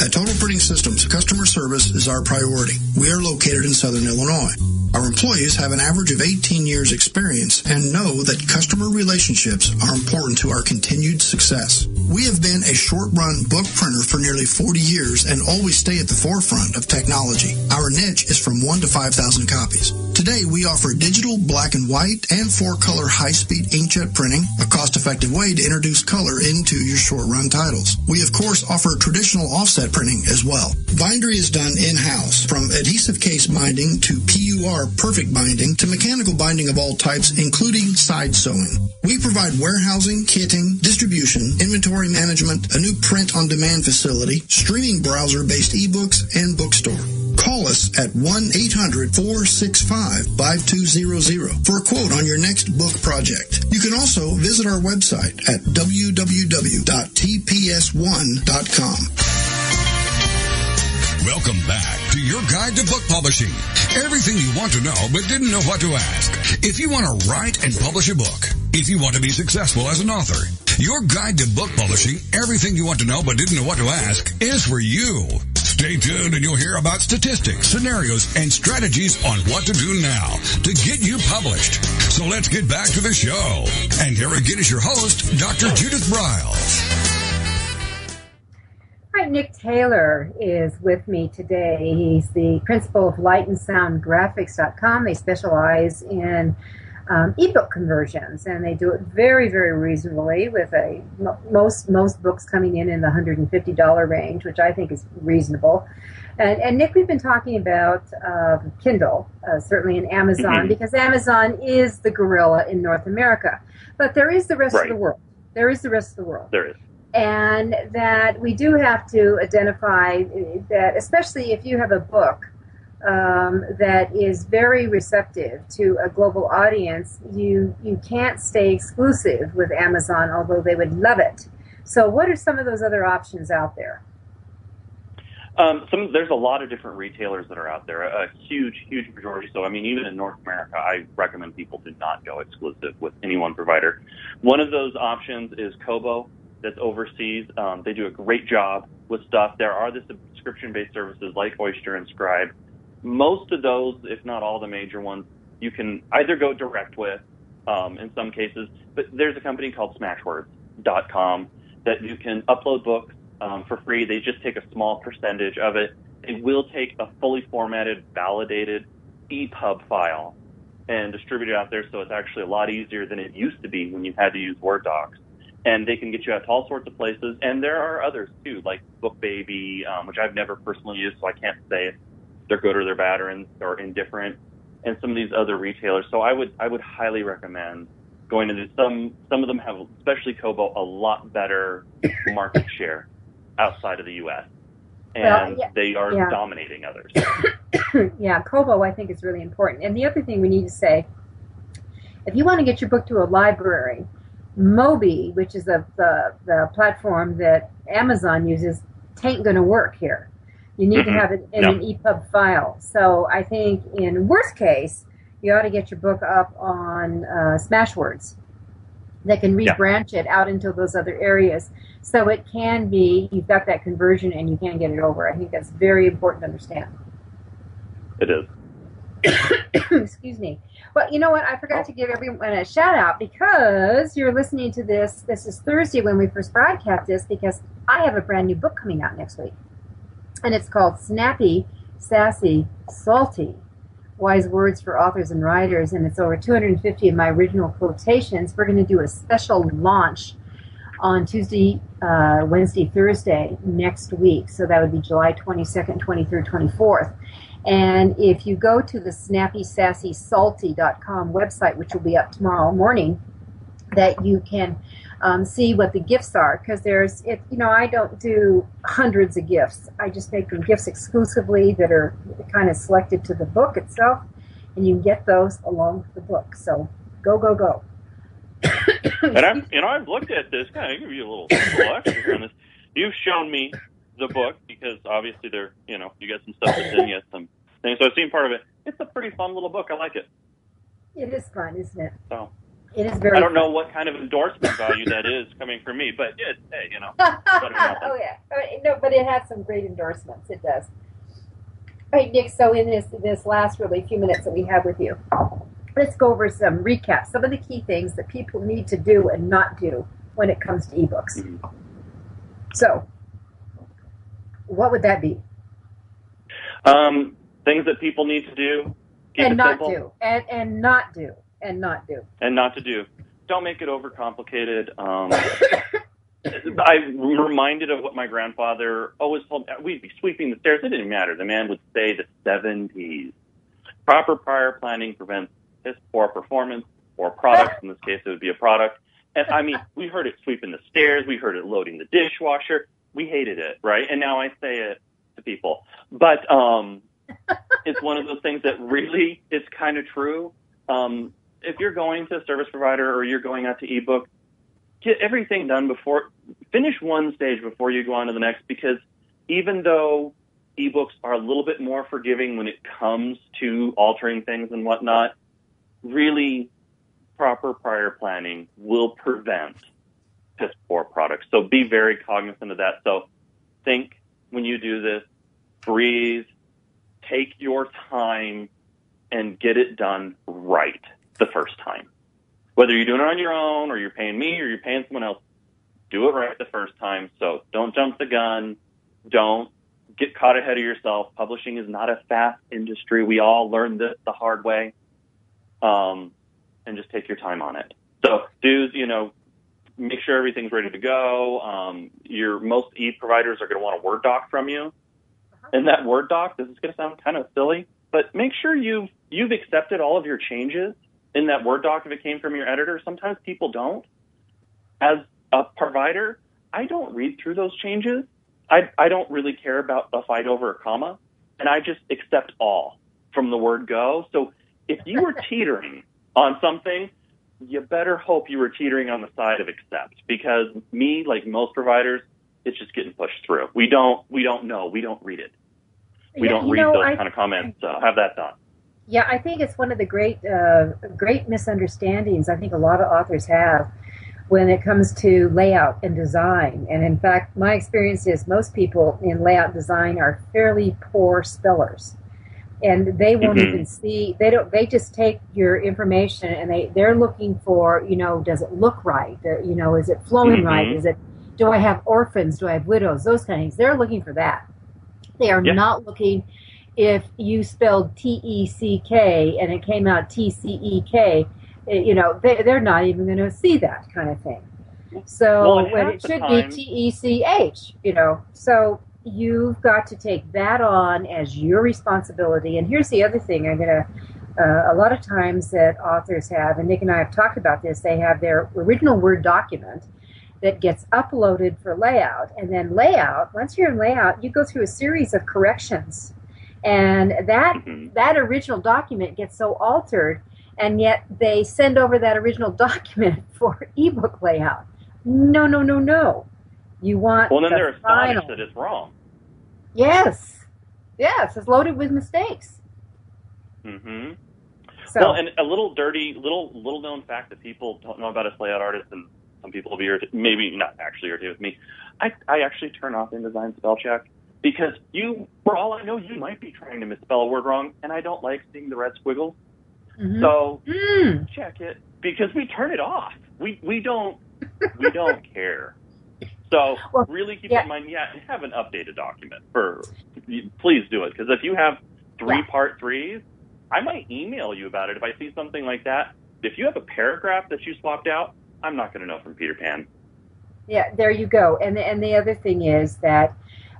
At Total Printing Systems, customer service is our priority. We are located in Southern Illinois. Our employees have an average of 18 years experience and know that customer relationships are important to our continued success. We have been a short run book printer for nearly 40 years and always stay at the forefront of technology. Our niche is from 1 to 5,000 copies. Today we offer digital black and white and four color high speed inkjet printing, a cost effective way to introduce color into your short run titles. We of course offer traditional offset printing as well. Bindery is done in-house from adhesive case binding to PUR perfect binding to mechanical binding of all types including side sewing. We provide warehousing, kitting, distribution, inventory management, a new print on demand facility, streaming browser based ebooks and bookstore. Call us at 1-800-465-5200 for a quote on your next book project. You can also visit our website at www.tps1.com. Welcome back to your guide to book publishing. Everything you want to know but didn't know what to ask. If you want to write and publish a book, if you want to be successful as an author, your guide to book publishing, everything you want to know but didn't know what to ask, is for you. Stay tuned and you'll hear about statistics, scenarios, and strategies on what to do now to get you published. So let's get back to the show. And here again is your host, Dr. Judith Briles. Right, Nick Taylor is with me today. He's the principal of lightandsoundgraphics.com. They specialize in um, ebook conversions, and they do it very, very reasonably. With a most most books coming in in the hundred and fifty dollar range, which I think is reasonable. And, and Nick, we've been talking about uh, Kindle, uh, certainly in Amazon, Mm-hmm. because Amazon is the gorilla in North America, but there is the rest Right. of the world. There is the rest of the world There is. and that we do have to identify that, especially if you have a book um, that is very receptive to a global audience, you you can't stay exclusive with Amazon, although they would love it. So, what are some of those other options out there? Um, some there's a lot of different retailers that are out there. A huge, huge majority. So I mean, even in North America, I recommend people to not go exclusive with any one provider. One of those options is Kobo, that's overseas. Um, they do a great job with stuff. There are the subscription-based services like Oyster and Scribd. Most of those, if not all the major ones, you can either go direct with, um, in some cases, but there's a company called Smashwords.com that you can upload books um, for free. They just take a small percentage of it. They will take a fully formatted, validated EPUB file and distribute it out there, so it's actually a lot easier than it used to be when you had to use Word docs. And they can get you out to all sorts of places. And there are others too, like BookBaby, um, which I've never personally used, so I can't say if they're good or they're bad or, in, or indifferent. And some of these other retailers. So I would I would highly recommend going into some. Some of them have, especially Kobo, a lot better market share outside of the U.S. And Well, yeah, they are yeah. dominating others. yeah, Kobo I think is really important. And the other thing we need to say, if you want to get your book to a library, Mobi, which is the, the, the platform that Amazon uses, tain't going to work here. You need to Mhm. have it in No. an EPUB file. So I think in worst case, you ought to get your book up on uh, Smashwords that can Yeah. rebranch it out into those other areas. So it can be, you've got that conversion and you can get it over. I think that's very important to understand. It is. excuse me. Well, you know what? I forgot to give everyone a shout out because you're listening to this. This is Thursday when we first broadcast this because I have a brand new book coming out next week. And it's called Snappy, Sassy, Salty Wise Words for Authors and Writers. And it's over 250 of my original quotations. We're going to do a special launch on Tuesday, uh, Wednesday, Thursday next week. So that would be July 22nd, 23rd, 24th. And if you go to the snappysassysalty.com website, which will be up tomorrow morning, that you can um, see what the gifts are. Because there's, it, you know, I don't do hundreds of gifts. I just make them gifts exclusively that are kind of selected to the book itself, and you can get those along with the book. So go, go, go. And I'm, you know, I've looked at this. Kind of give you a little, little extra here on this. You've shown me the book because obviously there, you know, you get some stuff that's in you, some things. So I've seen part of it. It's a pretty fun little book. I like it. It is fun, isn't it? So It is very. I don't know what kind of endorsement value that is coming from me, but it, hey, you know, better than nothing. oh yeah, no, but it has some great endorsements. It does. All right, Nick. So in this this last really few minutes that we have with you, let's go over some recap, some of the key things that people need to do and not do when it comes to ebooks. Mhm. So, what would that be? Um, things that people need to do. And not simple. do, and and not do, and not do. and not to do. Don't make it overcomplicated. Um, I'm reminded of what my grandfather always told me. We'd be sweeping the stairs. It didn't matter. The man would say the seven P's. Proper prior planning prevents piss poor performance or products. In this case, it would be a product. And I mean, we heard it sweeping the stairs. We heard it loading the dishwasher. We hated it, right? And now I say it to people. But um, it's one of those things that really is kind of true. Um, if you're going to a service provider or you're going out to ebook, get everything done before finish one stage before you go on to the next because even though ebooks are a little bit more forgiving when it comes to altering things and whatnot, really proper prior planning will prevent piss poor products. So be very cognizant of that. So think when you do this, breathe, take your time and get it done right the first time. Whether you're doing it on your own or you're paying me or you're paying someone else, do it right the first time. So don't jump the gun. Don't get caught ahead of yourself. Publishing is not a fast industry. We all learned this the hard way. Um, and just take your time on it. So do, you know, make sure everything's ready to go. Um, your most e providers are going to want a Word doc from you. And that Word doc, this is going to sound kind of silly, but make sure you've you've accepted all of your changes in that Word doc if it came from your editor. Sometimes people don't. As a provider, I don't read through those changes. I I don't really care about a fight over a comma, and I just accept all from the word go. So if you were teetering on something, you better hope you were teetering on the side of accept because me, like most providers, it's just getting pushed through. We don't we don't know. We don't read it. We Yeah, don't read know, those I- kind of comments. Uh, have that done. Yeah, I think it's one of the great, uh, great misunderstandings I think a lot of authors have when it comes to layout and design. And in fact, my experience is most people in layout design are fairly poor spellers. And they won't Mhm. even see, they don't, they just take your information and they, they're looking for, you know, does it look right? Uh, you know, is it flowing right? Mhm. Is it, do I have orphans? Do I have widows? Those kind of things. They're looking for that. They are Yeah. not looking if you spelled T E C K and it came out T C E K, you know, they, they're not even going to see that kind of thing. So Well, when it should time- be T E C H, you know, so you've got to take that on as your responsibility. And here's the other thing I'm going to. Uh, a lot of times that authors have, and Nick and I have talked about this, they have their original Word document that gets uploaded for layout. And then layout, once you're in layout, you go through a series of corrections. And that Mhm. that original document gets so altered, and yet they send over that original document for ebook layout. No, no, no, no. You want Well, then the they're final. astonished that it's wrong. Yes, yes, it's loaded with mistakes. mm-hmm So Well, and a little dirty, little little known fact that people don't know about us layout artists, and some people will be irritated, maybe not actually irritated with me. I I actually turn off InDesign spell check because you, for all I know, you might be trying to misspell a word wrong, and I don't like seeing the red squiggles. mhm. So Mm, check it because we turn it off. We we don't we don't care. So Well, really keep yeah. in mind, yeah, have an updated document for. Please do it because if you have three Yeah. part threes, I might email you about it if I see something like that. If you have a paragraph that you swapped out, I'm not going to know from Peter Pan. yeah, there you go. And the, and the other thing is that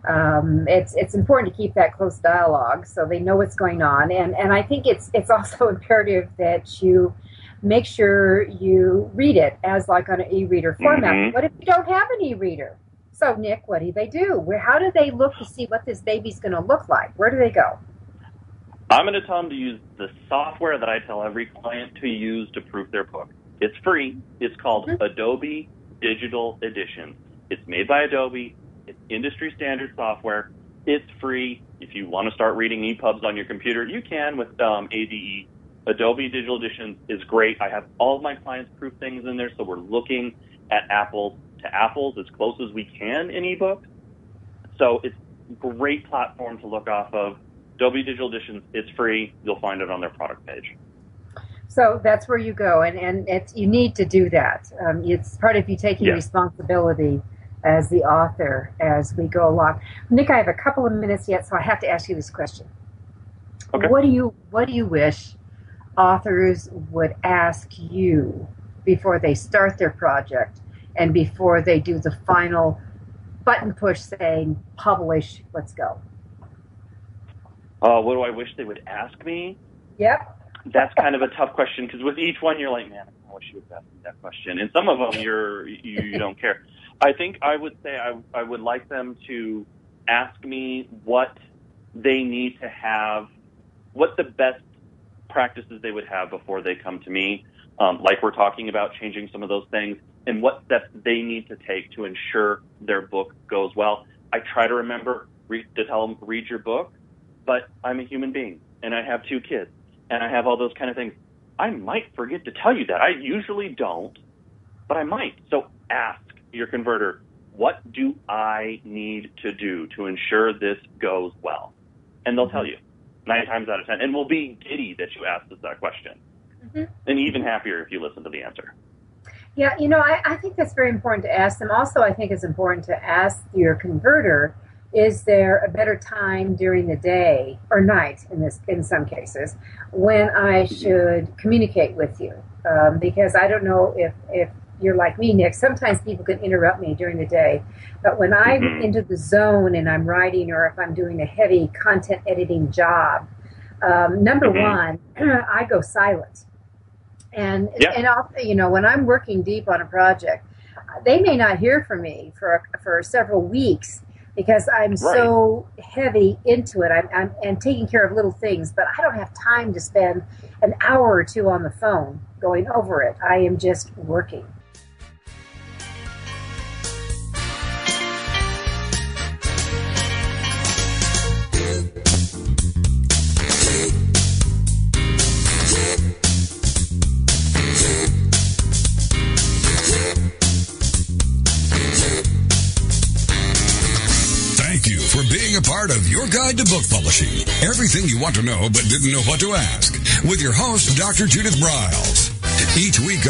um, it's it's important to keep that close dialogue so they know what's going on. And and I think it's it's also imperative that you make sure you read it as like on an e-reader format. Mhm. What if you don't have an e-reader? So Nick, what do they do? Where how do they look to see what this baby's going to look like? Where do they go? I'm going to tell them to use the software that I tell every client to use to proof their book. It's free. It's called Mhm. Adobe Digital Edition. It's made by Adobe. It's industry standard software. It's free. If you want to start reading EPUBs on your computer, you can with um, ADE. Adobe Digital Edition is great. I have all of my clients proof things in there, so we're looking at apples to apples as close as we can in ebooks. So it's a great platform to look off of. Adobe Digital Edition, it's free. You'll find it on their product page. So that's where you go, and and it's, you need to do that. Um, it's part of you taking Yeah. responsibility as the author as we go along. Nick, I have a couple of minutes yet, so I have to ask you this question. Okay. What do you What do you wish authors would ask you before they start their project and before they do the final button push saying publish? Let's go. Uh, what do I wish they would ask me? Yep. That's kind of a tough question because with each one you're like, man, I wish you would ask me that question. And some of them you're you, you don't care. I think I would say I I would like them to ask me what they need to have, what the best practices they would have before they come to me. Um, like we're talking about changing some of those things and what steps they need to take to ensure their book goes well. I try to remember to tell them read your book, but I'm a human being and I have two kids and I have all those kind of things. I might forget to tell you that. I usually don't, but I might. So ask your converter, what do I need to do to ensure this goes well? And they'll tell you nine times out of ten. And we'll be giddy that you asked us that question. Mhm. And even happier if you listen to the answer. Yeah, you know, I, I think that's very important to ask them. Also, I think it's important to ask your converter: Is there a better time during the day or night, in this, in some cases, when I should communicate with you? Um, because I don't know if if you're like me, Nick. Sometimes people can interrupt me during the day, but when I'm Mhm. into the zone and I'm writing, or if I'm doing a heavy content editing job, um, number Mhm. one, I go silent. And Yeah. and I'll, you know when I'm working deep on a project, they may not hear from me for for several weeks because I'm so heavy into it. I'm, I'm and taking care of little things, but I don't have time to spend an hour or two on the phone going over it. I am just working. Part of your guide to book publishing. Everything you want to know but didn't know what to ask. With your host, Dr. Judith Briles. Each week